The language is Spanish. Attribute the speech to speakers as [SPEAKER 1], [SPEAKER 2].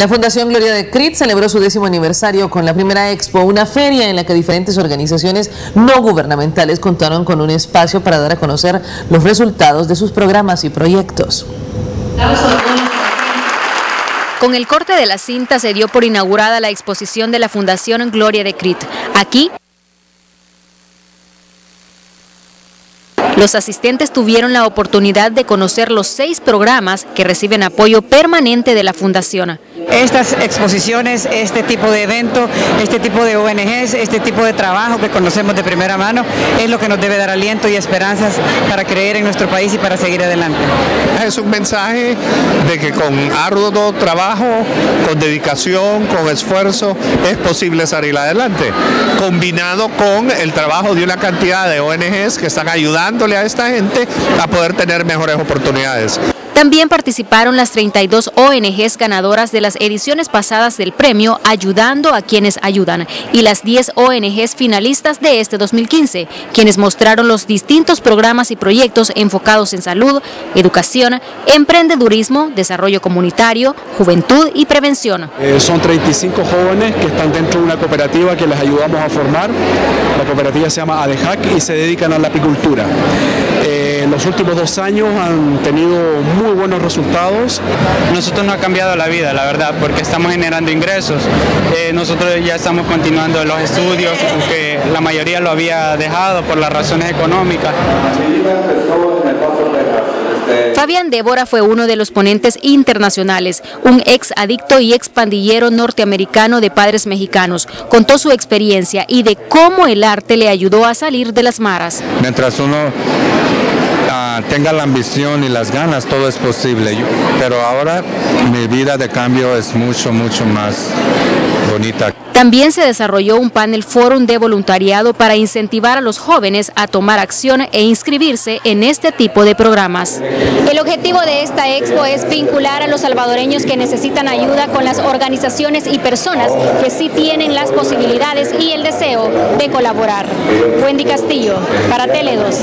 [SPEAKER 1] La Fundación Gloria de Crit celebró su décimo aniversario con la primera expo, una feria en la que diferentes organizaciones no gubernamentales contaron con un espacio para dar a conocer los resultados de sus programas y proyectos.
[SPEAKER 2] Con el corte de la cinta se dio por inaugurada la exposición de la Fundación Gloria de Crit. Aquí Los asistentes tuvieron la oportunidad de conocer los seis programas que reciben apoyo permanente de la Fundación.
[SPEAKER 3] Estas exposiciones, este tipo de evento, este tipo de ONGs, este tipo de trabajo que conocemos de primera mano, es lo que nos debe dar aliento y esperanzas para creer en nuestro país y para seguir adelante.
[SPEAKER 4] Es un mensaje de que con arduo trabajo, con dedicación, con esfuerzo, es posible salir adelante, combinado con el trabajo de una cantidad de ONGs que están ayudando a esta gente a poder tener mejores oportunidades.
[SPEAKER 2] También participaron las 32 ONGs ganadoras de las ediciones pasadas del premio Ayudando a quienes ayudan y las 10 ONGs finalistas de este 2015, quienes mostraron los distintos programas y proyectos enfocados en salud, educación, emprendedurismo, desarrollo comunitario, juventud y prevención.
[SPEAKER 5] Eh, son 35 jóvenes que están dentro de una cooperativa que les ayudamos a formar. La cooperativa se llama ADEJAC y se dedican a la apicultura. Eh, en los últimos dos años han tenido muy buenos resultados.
[SPEAKER 6] Nosotros no ha cambiado la vida, la verdad, porque estamos generando ingresos. Eh, nosotros ya estamos continuando los estudios, aunque la mayoría lo había dejado por las razones económicas.
[SPEAKER 2] Fabián Débora fue uno de los ponentes internacionales, un ex adicto y ex pandillero norteamericano de padres mexicanos. Contó su experiencia y de cómo el arte le ayudó a salir de las maras.
[SPEAKER 7] Mientras uno tenga la ambición y las ganas, todo es posible. Pero ahora mi vida de cambio es mucho, mucho más bonita.
[SPEAKER 2] También se desarrolló un panel fórum de voluntariado para incentivar a los jóvenes a tomar acción e inscribirse en este tipo de programas.
[SPEAKER 8] El objetivo de esta expo es vincular a los salvadoreños que necesitan ayuda con las organizaciones y personas que sí tienen las posibilidades y el deseo de colaborar. Wendy Castillo, para Tele 2.